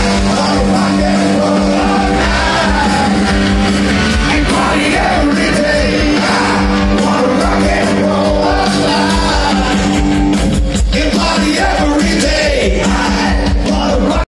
Bye.